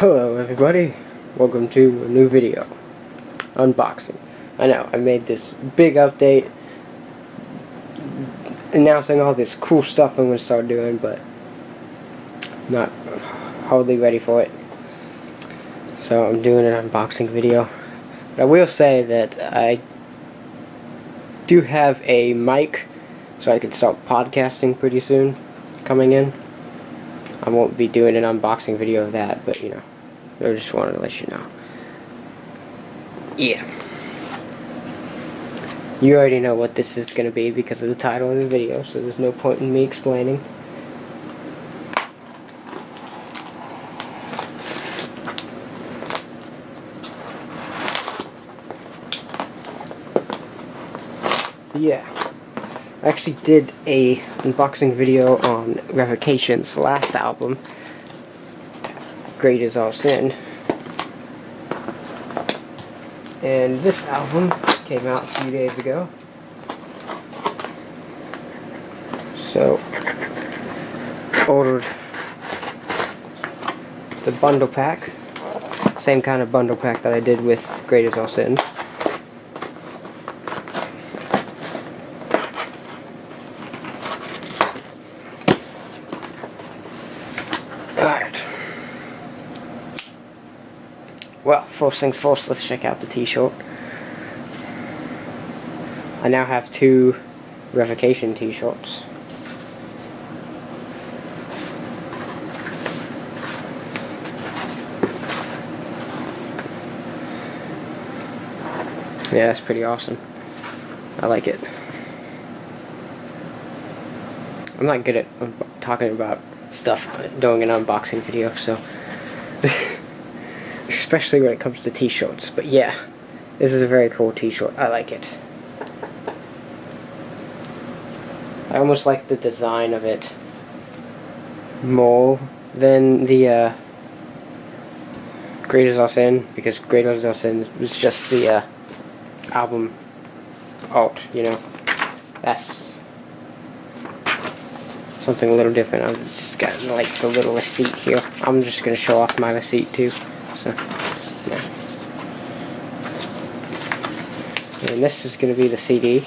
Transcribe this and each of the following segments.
Hello everybody, welcome to a new video, unboxing. I know, I made this big update announcing all this cool stuff I'm going to start doing, but not hardly ready for it. So I'm doing an unboxing video. But I will say that I do have a mic, so I can start podcasting pretty soon, coming in. I won't be doing an unboxing video of that, but you know, I just wanted to let you know. Yeah. You already know what this is going to be because of the title of the video, so there's no point in me explaining. Yeah. I actually did a unboxing video on Revocation's last album, Great Is Our Sin. And this album came out a few days ago. So, ordered the bundle pack. Same kind of bundle pack that I did with Great Is Our Sin. Well, first things first, let's check out the t-shirt. I now have two revocation t-shirts. Yeah, that's pretty awesome. I like it. I'm not good at talking about stuff doing an unboxing video, so especially when it comes to t-shirts. But yeah, this is a very cool t-shirt. I like it. I almost like the design of it more than the uh, Great Is Our because Great Is Our was just the uh, album alt, you know. That's something a little different. I've just got like the little receipt here. I'm just gonna show off my receipt too. So yeah. And this is gonna be the CD.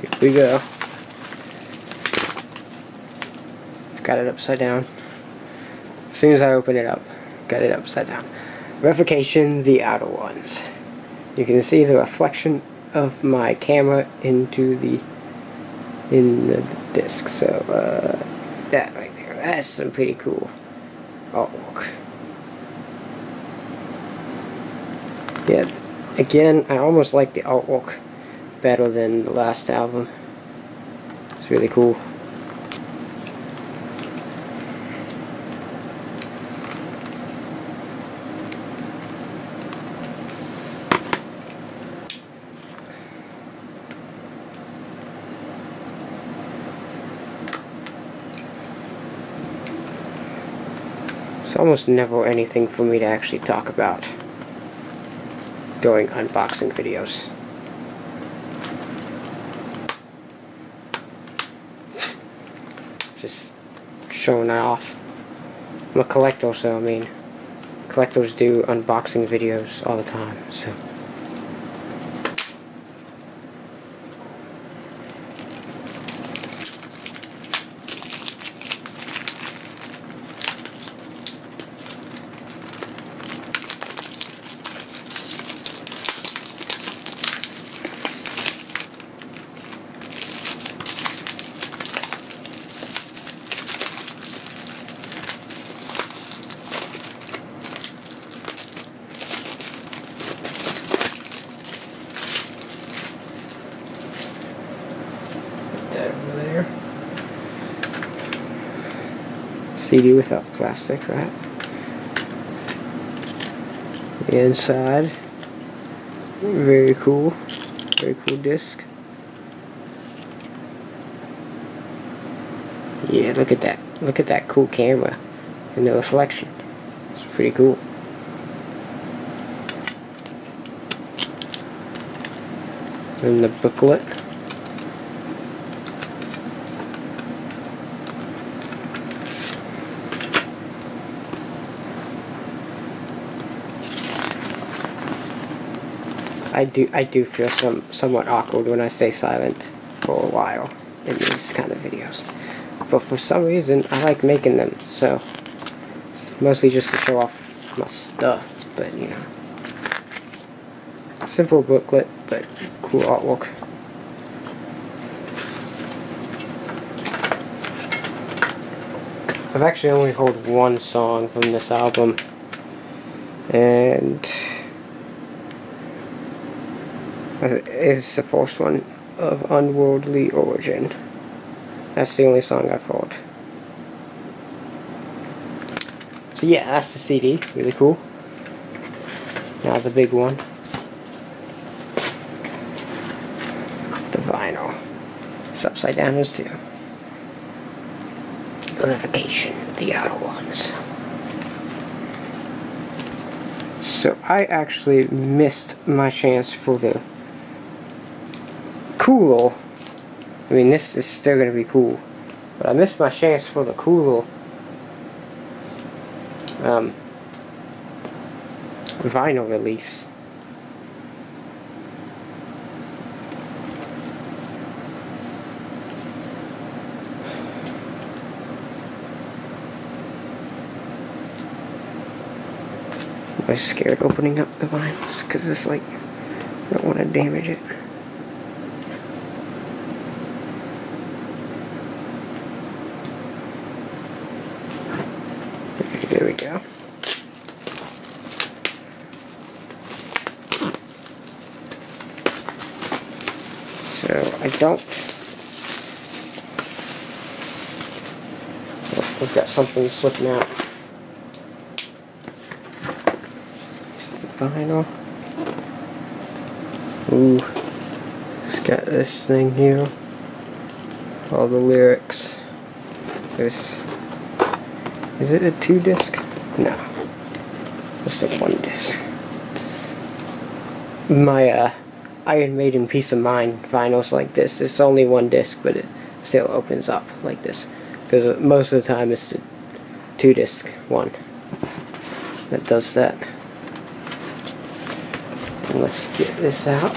Here we go. Got it upside down. As soon as I open it up, got it upside down. Revocation, the outer ones. You can see the reflection of my camera into the in the disc. So uh, that right there, that's some pretty cool artwork. Yeah, again, I almost like the artwork better than the last album. It's really cool. It's almost never anything for me to actually talk about during unboxing videos. Just showing that off. I'm a collector, so I mean, collectors do unboxing videos all the time, so. Over there. CD without plastic, right? The inside. Very cool. Very cool disc. Yeah, look at that. Look at that cool camera and the reflection. It's pretty cool. And the booklet. I do I do feel some somewhat awkward when I stay silent for a while in these kind of videos. But for some reason I like making them, so it's mostly just to show off my stuff, but you know. Simple booklet, but cool artwork. I've actually only heard one song from this album and is the first one of Unworldly Origin. That's the only song I've heard. So yeah, that's the CD. Really cool. Now the big one. The vinyl. It's upside down as too. Revocation, the outer ones. So I actually missed my chance for the cool. I mean, this is still going to be cool. But I missed my chance for the cool um, vinyl release. I was scared opening up the vinyls because it's like I don't want to damage it. There we go. So I don't. Oh, we've got something slipping out. It's the vinyl. Ooh, it's got this thing here. All the lyrics. This. is it a two disc? No. Just a one disc. My uh, Iron Maiden Piece of Mind vinyls like this. It's only one disc, but it still opens up like this. Because most of the time it's the two disc one that does that. And let's get this out.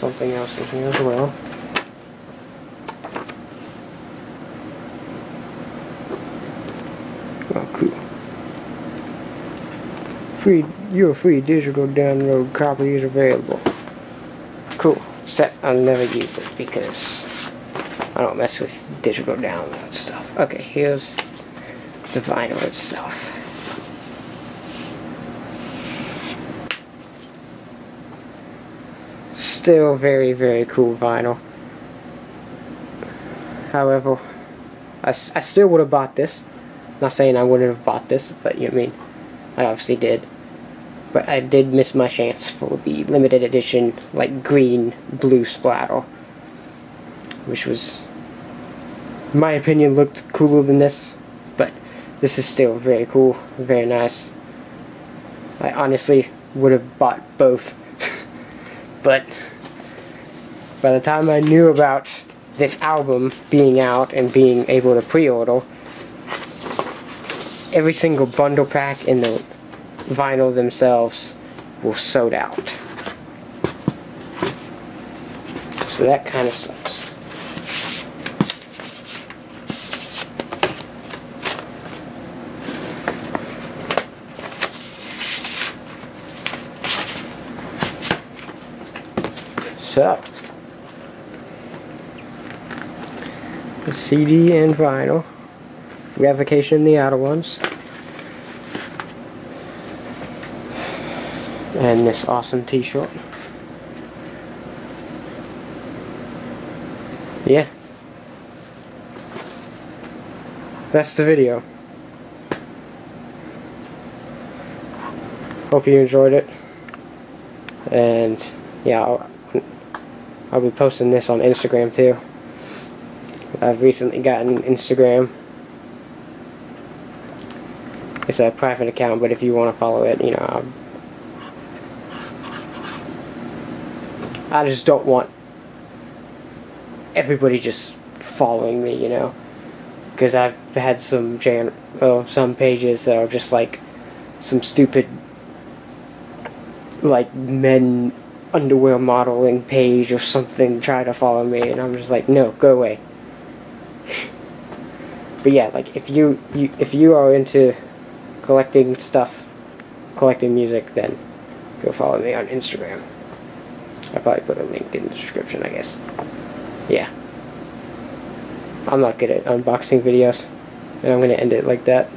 something else in here as well. Free, your free digital download copy is available. Cool. Set, I'll never use it because I don't mess with digital download stuff. Okay, here's the vinyl itself. still very, very cool vinyl. However, I, I still would have bought this. Not saying I wouldn't have bought this, but you know I mean, I obviously did. But I did miss my chance for the limited edition, like green, blue splatter. Which was, my opinion, looked cooler than this. But this is still very cool, very nice. I honestly would have bought both. but by the time I knew about this album being out and being able to pre-order, every single bundle pack in the vinyl themselves will sold out. So that kind of sucks. So, the CD and vinyl. Revocation the outer ones. and this awesome t-shirt. Yeah. That's the video. Hope you enjoyed it. And yeah, I'll, I'll be posting this on Instagram too. I've recently gotten Instagram. It's a private account, but if you want to follow it, you know, I'll I just don't want everybody just following me, you know, because I've had some jan uh, some pages that are just like some stupid like men underwear modeling page or something try to follow me and I'm just like no go away. But yeah like if you, you if you are into collecting stuff collecting music then go follow me on Instagram I'll probably put a link in the description I guess. Yeah. I'm not good at unboxing videos and I'm gonna end it like that